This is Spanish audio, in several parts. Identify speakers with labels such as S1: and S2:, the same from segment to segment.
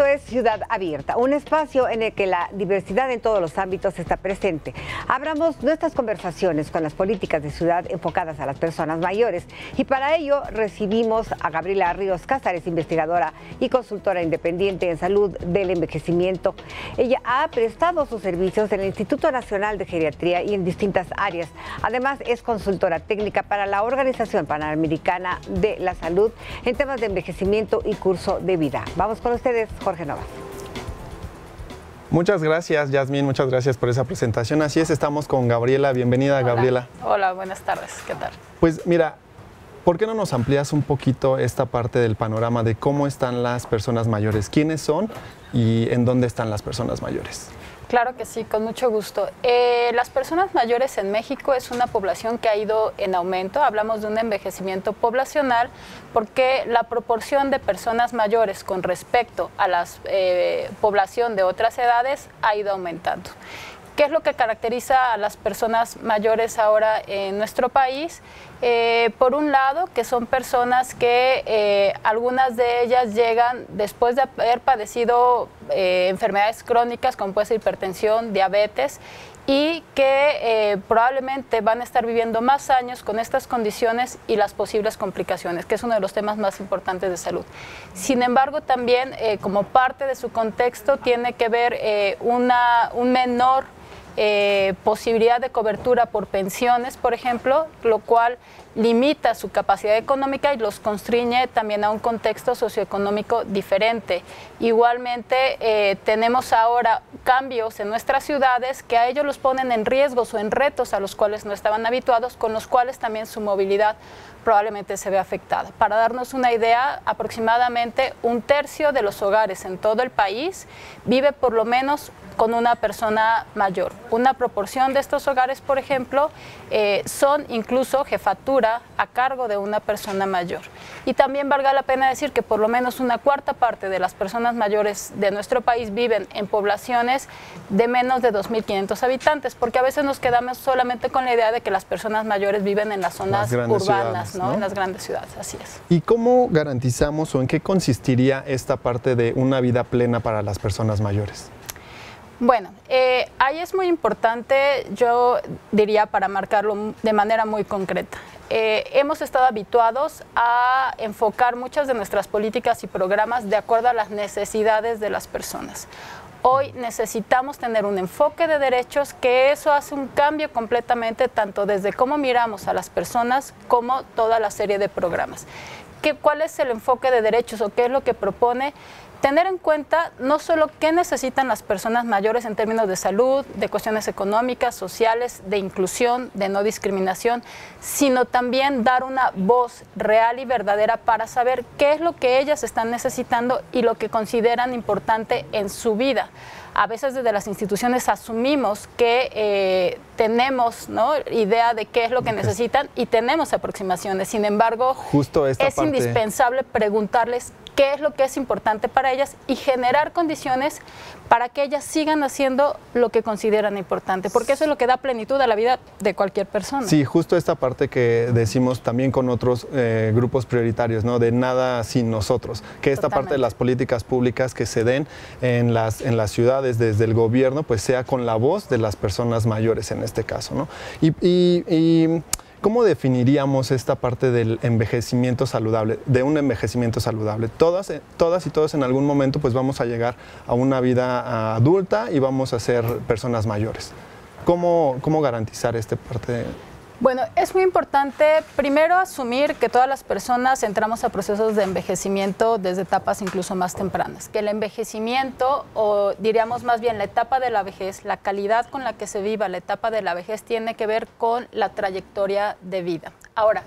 S1: Esto es Ciudad Abierta, un espacio en el que la diversidad en todos los ámbitos está presente. Abramos nuestras conversaciones con las políticas de ciudad enfocadas a las personas mayores y para ello recibimos a Gabriela Ríos Cázares, investigadora y consultora independiente en salud del envejecimiento. Ella ha prestado sus servicios en el Instituto Nacional de Geriatría y en distintas áreas. Además, es consultora técnica para la Organización Panamericana de la Salud en temas de envejecimiento y curso de vida. Vamos con ustedes, Jorge Novas.
S2: Muchas gracias, Yasmín, muchas gracias por esa presentación. Así es, estamos con Gabriela. Bienvenida, Gabriela.
S3: Hola, buenas tardes. ¿Qué tal?
S2: Pues mira, ¿por qué no nos amplías un poquito esta parte del panorama de cómo están las personas mayores? ¿Quiénes son y en dónde están las personas mayores?
S3: Claro que sí, con mucho gusto. Eh, las personas mayores en México es una población que ha ido en aumento. Hablamos de un envejecimiento poblacional porque la proporción de personas mayores con respecto a la eh, población de otras edades ha ido aumentando. ¿Qué es lo que caracteriza a las personas mayores ahora en nuestro país? Eh, por un lado, que son personas que eh, algunas de ellas llegan después de haber padecido eh, enfermedades crónicas como puede ser hipertensión, diabetes, y que probablemente van a estar viviendo más años con estas condiciones y las posibles complicaciones, que es uno de los temas más importantes de salud. Sin embargo, también como parte de su contexto tiene que ver una, un menor eh, posibilidad de cobertura por pensiones, por ejemplo, lo cual limita su capacidad económica y los constriñe también a un contexto socioeconómico diferente. Igualmente, eh, tenemos ahora cambios en nuestras ciudades que a ellos los ponen en riesgos o en retos a los cuales no estaban habituados, con los cuales también su movilidad probablemente se ve afectada. Para darnos una idea, aproximadamente un tercio de los hogares en todo el país vive por lo menos con una persona mayor. Una proporción de estos hogares, por ejemplo, eh, son incluso jefatura a cargo de una persona mayor. Y también valga la pena decir que por lo menos una cuarta parte de las personas mayores de nuestro país viven en poblaciones de menos de 2.500 habitantes, porque a veces nos quedamos solamente con la idea de que las personas mayores viven en las zonas urbanas, ¿no? en las grandes ciudades, así es.
S2: ¿Y cómo garantizamos o en qué consistiría esta parte de una vida plena para las personas mayores?
S3: Bueno, eh, ahí es muy importante, yo diría, para marcarlo de manera muy concreta. Eh, hemos estado habituados a enfocar muchas de nuestras políticas y programas de acuerdo a las necesidades de las personas. Hoy necesitamos tener un enfoque de derechos que eso hace un cambio completamente tanto desde cómo miramos a las personas como toda la serie de programas. ¿Qué, ¿Cuál es el enfoque de derechos o qué es lo que propone? Tener en cuenta no solo qué necesitan las personas mayores en términos de salud, de cuestiones económicas, sociales, de inclusión, de no discriminación, sino también dar una voz real y verdadera para saber qué es lo que ellas están necesitando y lo que consideran importante en su vida. A veces desde las instituciones asumimos que eh, tenemos ¿no? idea de qué es lo que necesitan y tenemos aproximaciones. Sin embargo,
S2: Justo es
S3: indispensable preguntarles qué es lo que es importante para ellas y generar condiciones para que ellas sigan haciendo lo que consideran importante, porque eso es lo que da plenitud a la vida de cualquier persona.
S2: Sí, justo esta parte que decimos también con otros eh, grupos prioritarios, ¿no? De nada sin nosotros, que esta parte de las políticas públicas que se den en las, en las ciudades desde el gobierno, pues sea con la voz de las personas mayores en este caso, ¿no? y ¿Cómo definiríamos esta parte del envejecimiento saludable, de un envejecimiento saludable? Todas, eh, todas y todos en algún momento pues vamos a llegar a una vida ah, adulta y vamos a ser personas mayores. ¿Cómo, cómo garantizar esta parte?
S3: Bueno, es muy importante primero asumir que todas las personas entramos a procesos de envejecimiento desde etapas incluso más tempranas, que el envejecimiento o diríamos más bien la etapa de la vejez, la calidad con la que se viva la etapa de la vejez tiene que ver con la trayectoria de vida. Ahora,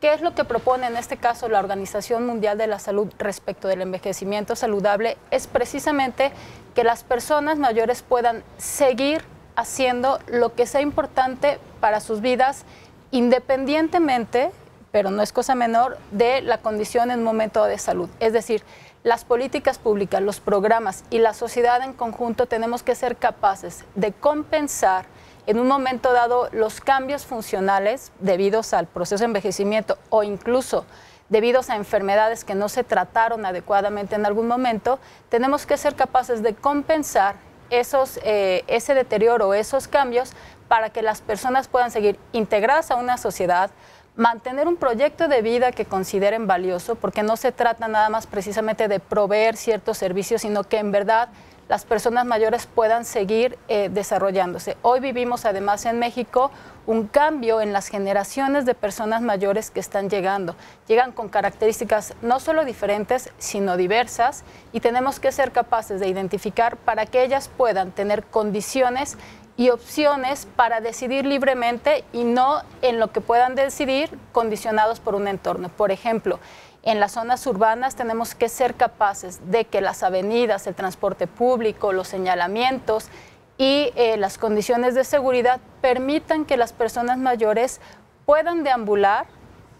S3: ¿Qué es lo que propone en este caso la Organización Mundial de la Salud respecto del envejecimiento saludable? Es precisamente que las personas mayores puedan seguir haciendo lo que sea importante para sus vidas, independientemente, pero no es cosa menor, de la condición en momento de salud. Es decir, las políticas públicas, los programas y la sociedad en conjunto tenemos que ser capaces de compensar en un momento dado los cambios funcionales debidos al proceso de envejecimiento o incluso debido a enfermedades que no se trataron adecuadamente en algún momento, tenemos que ser capaces de compensar esos, eh, ese deterioro, esos cambios, para que las personas puedan seguir integradas a una sociedad, mantener un proyecto de vida que consideren valioso, porque no se trata nada más precisamente de proveer ciertos servicios, sino que en verdad las personas mayores puedan seguir eh, desarrollándose. Hoy vivimos además en México un cambio en las generaciones de personas mayores que están llegando. Llegan con características no solo diferentes, sino diversas y tenemos que ser capaces de identificar para que ellas puedan tener condiciones y opciones para decidir libremente y no en lo que puedan decidir condicionados por un entorno. Por ejemplo, en las zonas urbanas tenemos que ser capaces de que las avenidas, el transporte público, los señalamientos y eh, las condiciones de seguridad permitan que las personas mayores puedan deambular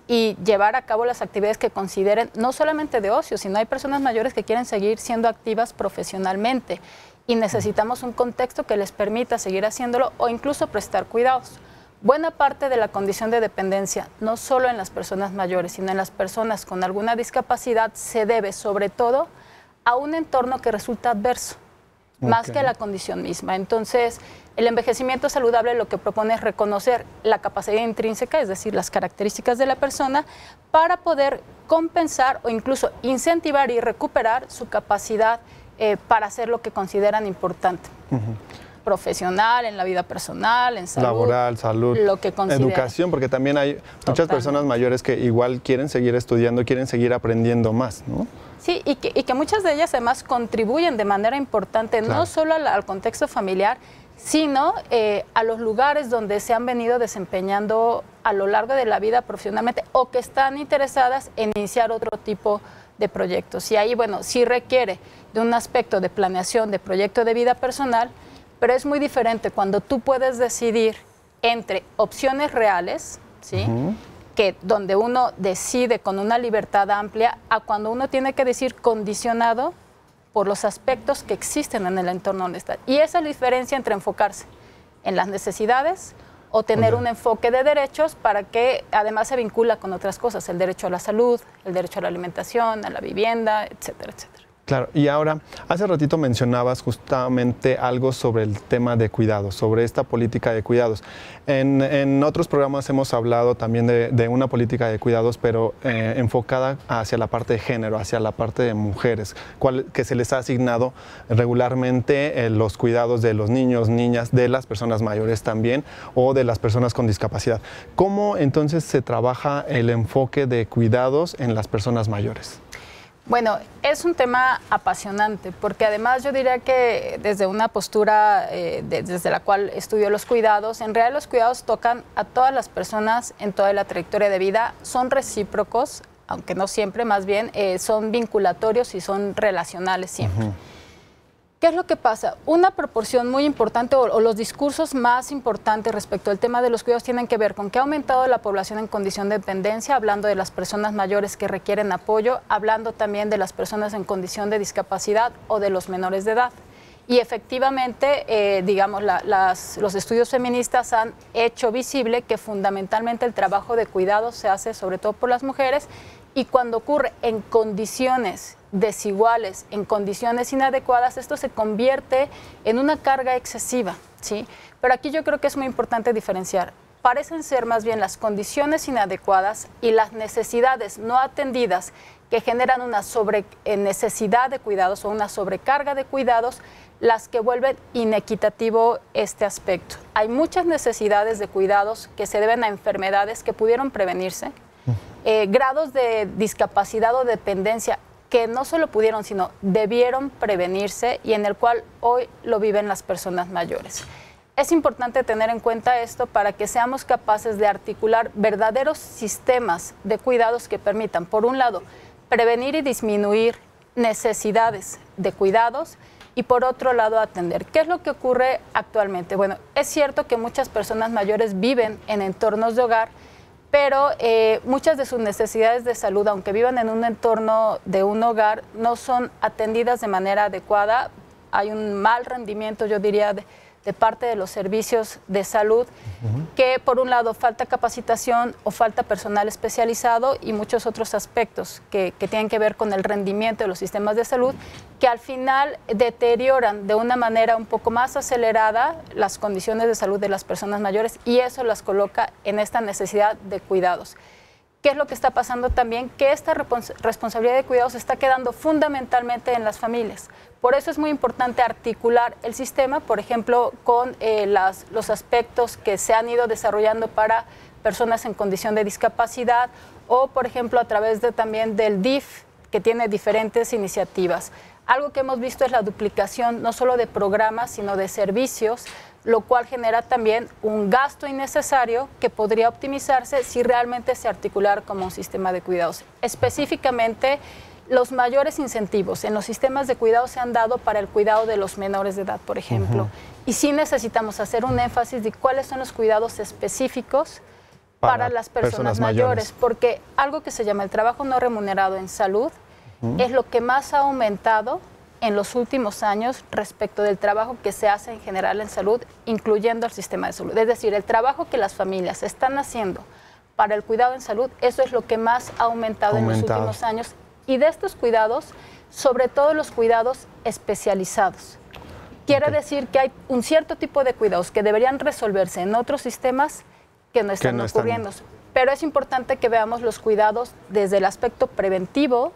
S3: y llevar a cabo las actividades que consideren no solamente de ocio, sino hay personas mayores que quieren seguir siendo activas profesionalmente y necesitamos un contexto que les permita seguir haciéndolo o incluso prestar cuidados. Buena parte de la condición de dependencia, no solo en las personas mayores, sino en las personas con alguna discapacidad, se debe sobre todo a un entorno que resulta adverso, más que a la condición misma. Entonces, el envejecimiento saludable lo que propone es reconocer la capacidad intrínseca, es decir, las características de la persona, para poder compensar o incluso incentivar y recuperar su capacidad eh, para hacer lo que consideran importante. Profesional, en la vida personal, en salud.
S2: Laboral, salud.
S3: Lo que
S2: Educación, porque también hay muchas personas mayores que igual quieren seguir estudiando, quieren seguir aprendiendo más, ¿no?
S3: Sí, y que, muchas de ellas además contribuyen de manera importante, no solo al, contexto familiar, sino eh, a los lugares donde se han venido desempeñando a lo largo de la vida profesionalmente o que están interesadas en iniciar otro tipo de proyectos. Y ahí, bueno, sí requiere de un aspecto de planeación, de proyecto de vida personal, pero es muy diferente cuando tú puedes decidir entre opciones reales, ¿sí? que donde uno decide con una libertad amplia, a cuando uno tiene que decir condicionado por los aspectos que existen en el entorno donde está. Y esa es la diferencia entre enfocarse en las necesidades o tener un enfoque de derechos para que además se vincula con otras cosas, el derecho a la salud, el derecho a la alimentación, a la vivienda, etcétera, etcétera.
S2: Claro, y ahora, hace ratito mencionabas justamente algo sobre el tema de cuidados, sobre esta política de cuidados. En, otros programas hemos hablado también de, una política de cuidados, pero eh, enfocada hacia la parte de género, hacia la parte de mujeres, que se les ha asignado regularmente eh, los cuidados de los niños, niñas, de las personas mayores también, o de las personas con discapacidad. ¿Cómo entonces se trabaja el enfoque de cuidados en las personas mayores?
S3: Bueno, es un tema apasionante, porque además yo diría que desde una postura eh, desde la cual estudio los cuidados, en realidad los cuidados tocan a todas las personas en toda la trayectoria de vida, son recíprocos, aunque no siempre, más bien eh, son vinculatorios y son relacionales siempre. ¿Qué es lo que pasa? Una proporción muy importante o, los discursos más importantes respecto al tema de los cuidados tienen que ver con que ha aumentado la población en condición de dependencia, hablando de las personas mayores que requieren apoyo, hablando también de las personas en condición de discapacidad o de los menores de edad. Y efectivamente, eh, digamos, los estudios feministas han hecho visible que fundamentalmente el trabajo de cuidado se hace sobre todo por las mujeres y cuando ocurre en condiciones desiguales, en condiciones inadecuadas, esto se convierte en una carga excesiva, ¿sí? Pero aquí yo creo que es muy importante diferenciar. Parecen ser más bien las condiciones inadecuadas y las necesidades no atendidas que generan una sobre eh, necesidad de cuidados o una sobrecarga de cuidados las que vuelven inequitativo este aspecto. Hay muchas necesidades de cuidados que se deben a enfermedades que pudieron prevenirse, eh, grados de discapacidad o dependencia que no solo pudieron, sino debieron prevenirse y en el cual hoy lo viven las personas mayores. Es importante tener en cuenta esto para que seamos capaces de articular verdaderos sistemas de cuidados que permitan, por un lado, prevenir y disminuir necesidades de cuidados y por otro lado atender. ¿Qué es lo que ocurre actualmente? Bueno, es cierto que muchas personas mayores viven en entornos de hogar pero eh, muchas de sus necesidades de salud, aunque vivan en un entorno de un hogar, no son atendidas de manera adecuada. Hay un mal rendimiento, yo diría, de parte de los servicios de salud, que por un lado falta capacitación o falta personal especializado y muchos otros aspectos que, tienen que ver con el rendimiento de los sistemas de salud, que al final deterioran de una manera un poco más acelerada las condiciones de salud de las personas mayores y eso las coloca en esta necesidad de cuidados. ¿Qué es lo que está pasando también? Que esta responsabilidad de cuidados está quedando fundamentalmente en las familias. Por eso es muy importante articular el sistema, por ejemplo, con eh, los aspectos que se han ido desarrollando para personas en condición de discapacidad o, por ejemplo, a través de, también del DIF, que tiene diferentes iniciativas. Algo que hemos visto es la duplicación no solo de programas, sino de servicios lo cual genera también un gasto innecesario que podría optimizarse si realmente se articular como un sistema de cuidados. Específicamente, los mayores incentivos en los sistemas de cuidados se han dado para el cuidado de los menores de edad, por ejemplo. Y sí necesitamos hacer un énfasis de cuáles son los cuidados específicos para, las personas, mayores, porque algo que se llama el trabajo no remunerado en salud es lo que más ha aumentado en los últimos años respecto del trabajo que se hace en general en salud, incluyendo el sistema de salud. Es decir, el trabajo que las familias están haciendo para el cuidado en salud, eso es lo que más ha aumentado, en los últimos años. Y de estos cuidados, sobre todo los cuidados especializados. Quiere decir que hay un cierto tipo de cuidados que deberían resolverse en otros sistemas que no están ocurriendo. Pero es importante que veamos los cuidados desde el aspecto preventivo,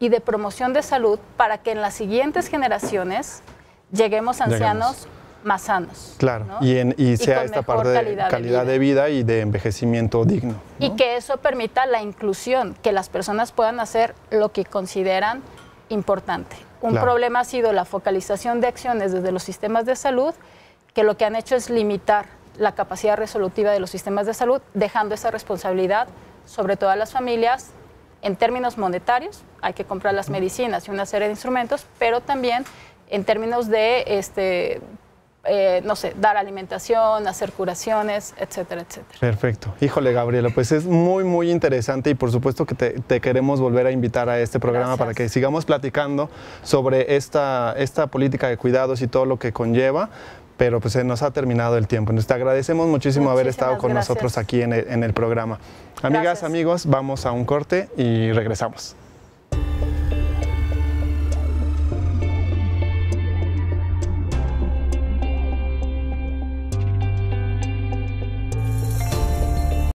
S3: y de promoción de salud para que en las siguientes generaciones lleguemos ancianos más sanos.
S2: Claro, y, y, sea esta parte de calidad, de, vida. y de envejecimiento digno.
S3: Y que eso permita la inclusión, que las personas puedan hacer lo que consideran importante. Un problema ha sido la focalización de acciones desde los sistemas de salud, que lo que han hecho es limitar la capacidad resolutiva de los sistemas de salud, dejando esa responsabilidad sobre todas las familias en términos monetarios, hay que comprar las medicinas y una serie de instrumentos, pero también en términos de, este, eh, no sé, dar alimentación, hacer curaciones, etcétera, etcétera.
S2: Perfecto. Híjole, Gabriela, pues es muy, muy interesante y por supuesto que te, queremos volver a invitar a este programa para que sigamos platicando sobre esta, esta política de cuidados y todo lo que conlleva pero pues se nos ha terminado el tiempo. Nos te agradecemos muchísimo haber estado con nosotros aquí en el, programa. Amigas, amigos, vamos a un corte y regresamos.